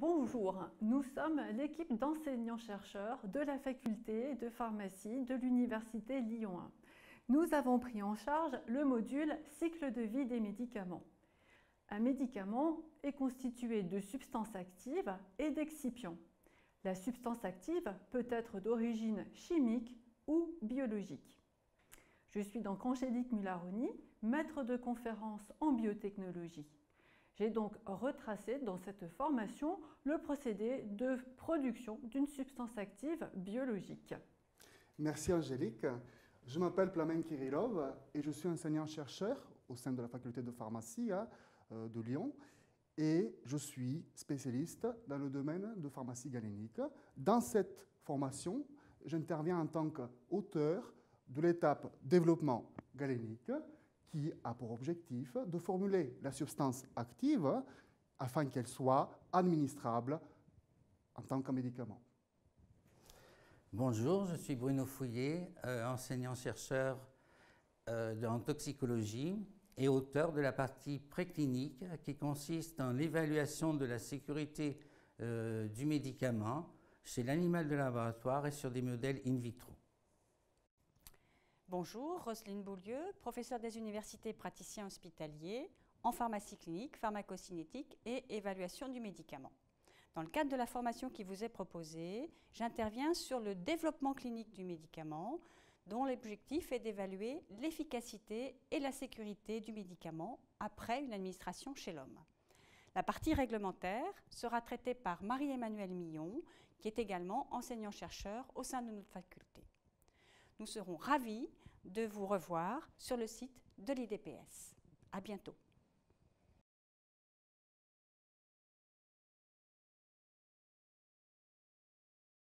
Bonjour, nous sommes l'équipe d'enseignants-chercheurs de la faculté de pharmacie de l'Université Lyon 1. Nous avons pris en charge le module cycle de vie des médicaments. Un médicament est constitué de substances actives et d'excipients. La substance active peut être d'origine chimique ou biologique. Je suis donc Angélique Mularoni, maître de conférence en biotechnologie. J'ai donc retracé dans cette formation le procédé de production d'une substance active biologique. Merci Angélique. Je m'appelle Plamen Kirillov et je suis enseignant-chercheur au sein de la faculté de pharmacie hein, euh, de Lyon et je suis spécialiste dans le domaine de pharmacie galénique. Dans cette formation, j'interviens en tant qu'auteur de l'étape développement galénique qui a pour objectif de formuler la substance active afin qu'elle soit administrable en tant que médicament. Bonjour, je suis Bruno Fouillet, euh, enseignant-chercheur euh, en toxicologie et auteur de la partie préclinique qui consiste en l'évaluation de la sécurité euh, du médicament chez l'animal de laboratoire et sur des modèles in vitro. Bonjour, Roselyne Boulieu, professeure des universités praticiens hospitaliers en pharmacie clinique, pharmacocinétique et évaluation du médicament. Dans le cadre de la formation qui vous est proposée, j'interviens sur le développement clinique du médicament, dont l'objectif est d'évaluer l'efficacité et la sécurité du médicament après une administration chez l'homme. La partie réglementaire sera traitée par Marie-Emmanuelle Millon, qui est également enseignant-chercheur au sein de notre faculté. Nous serons ravis de vous revoir sur le site de l'IDPS. À bientôt.